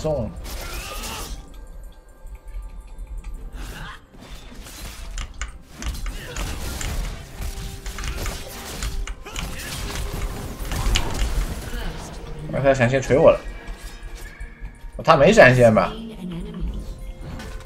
白送。他闪现锤我了，他没闪现吧？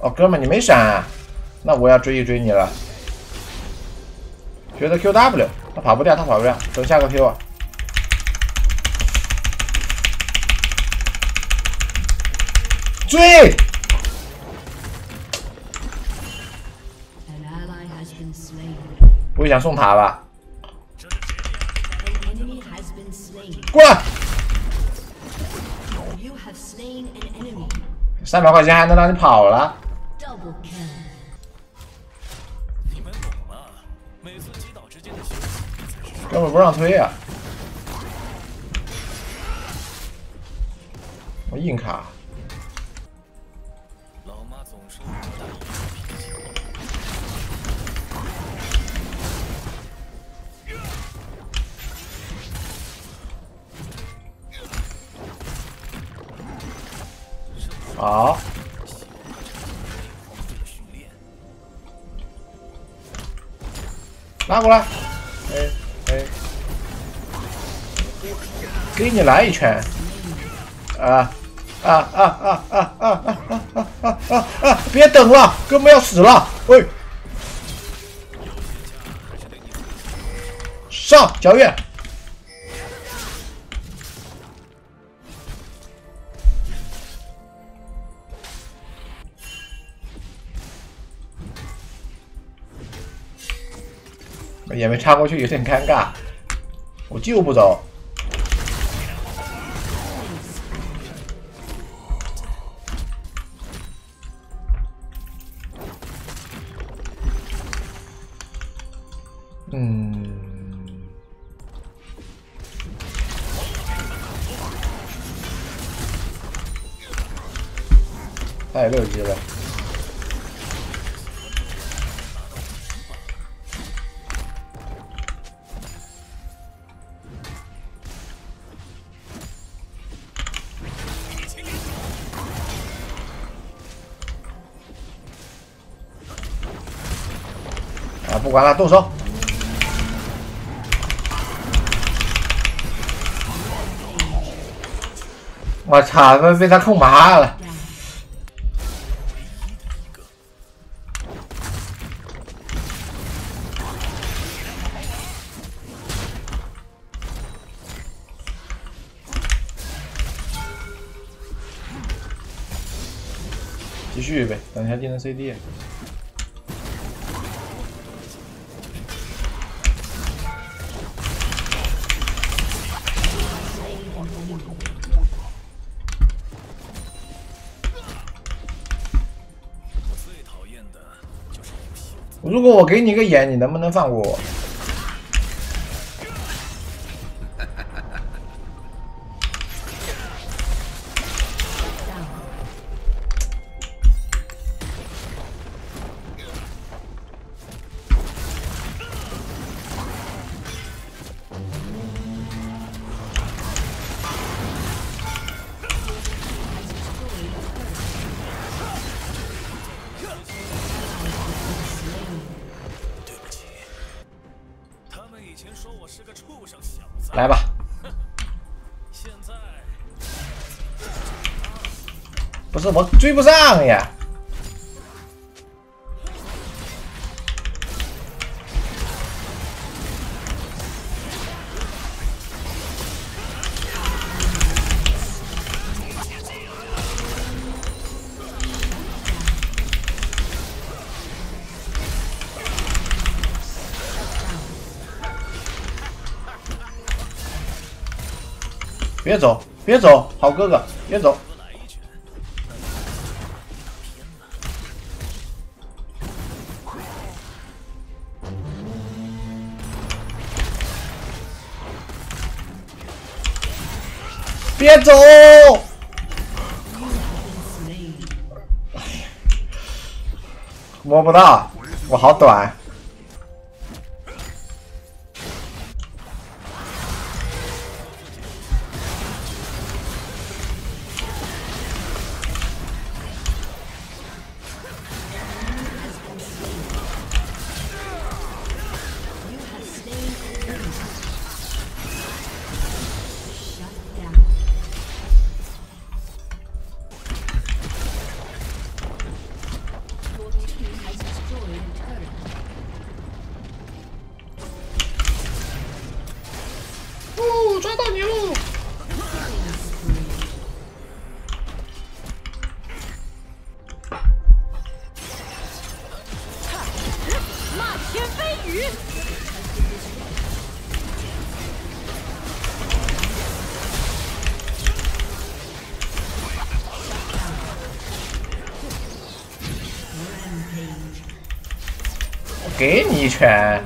哦，哥们你没闪，那我要追一追你了。觉得 QW，他跑不掉，他跑不掉，等下个 Q 啊！追！不会想送塔吧？过来！三百块钱还能让你跑了？根本不让推啊！我硬卡。好，拿过来，哎哎，给你来一拳，啊啊啊啊啊啊啊啊啊啊！别等了，哥们要死了，喂，上皎月。也没插过去，有点尴尬。我就不走。嗯，他也六级了。不管了，动手！我操，被被他控麻了！继续呗，等一下技能 CD。如果我给你个眼，你能不能放过我？来吧，不是我追不上呀。别走，别走，好哥哥，别走！别走！摸不到，我好短。天飞雨给你一拳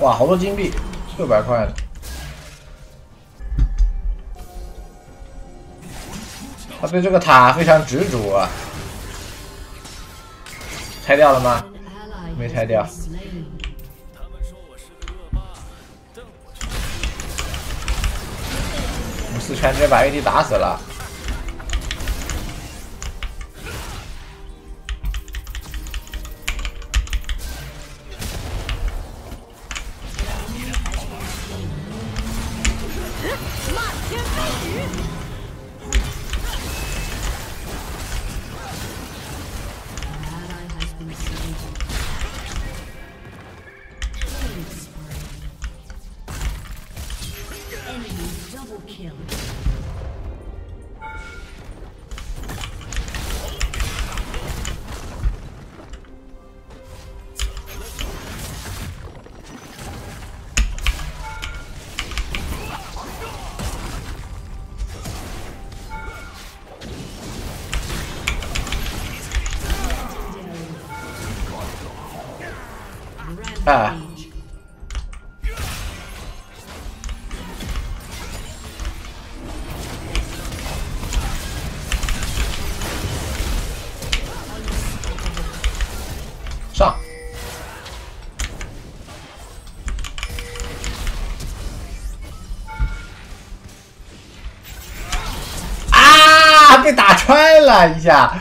哇，好多金币，六百块他对这个塔非常执着啊！拆掉了吗？没拆掉。五四拳直接把 AD 打死了。啊！上！被打穿了一下。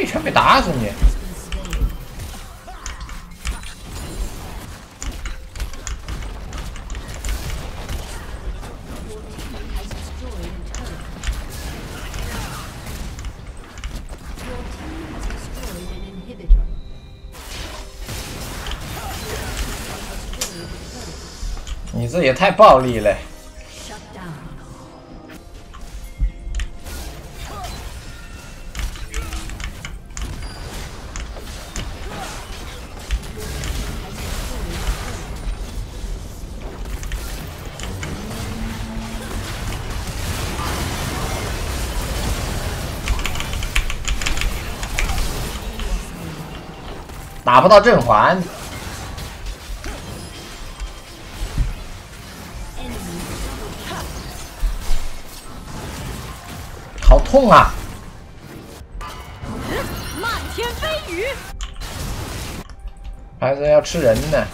一拳没打死你！你这也太暴力了！打不到甄环，好痛啊！漫天飞雨，还是要吃人呢。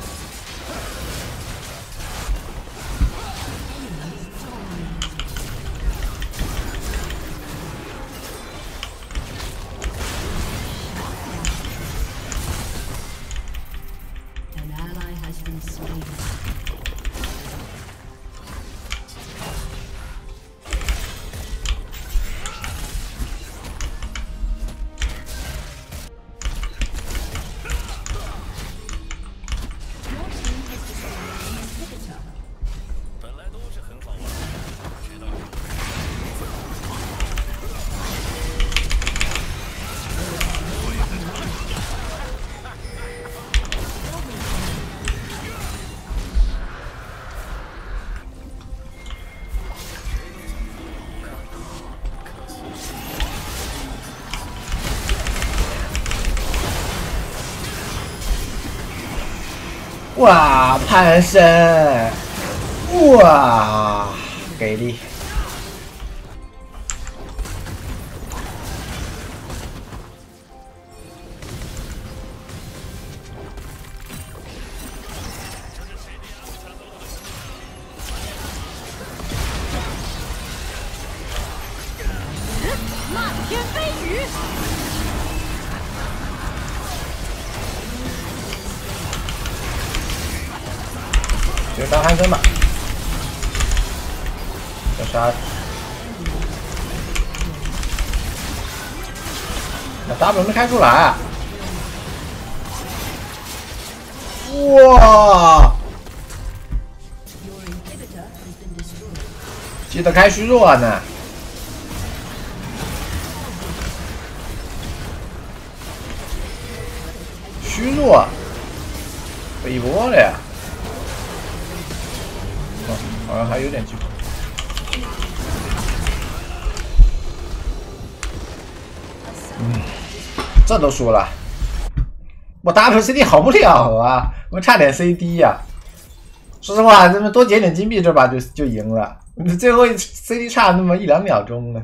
哇，潘神！哇，给力！当汉森吧，这杀。那 W 没开出来，哇！记得开虚弱呢。虚弱，被一波了呀！好像还有点机会。嗯，这都输了，我 W C D 好不了啊！我差点 C D 呀。说实话，咱们多捡点金币，这把就就赢了。最后 C D 差那么一两秒钟呢。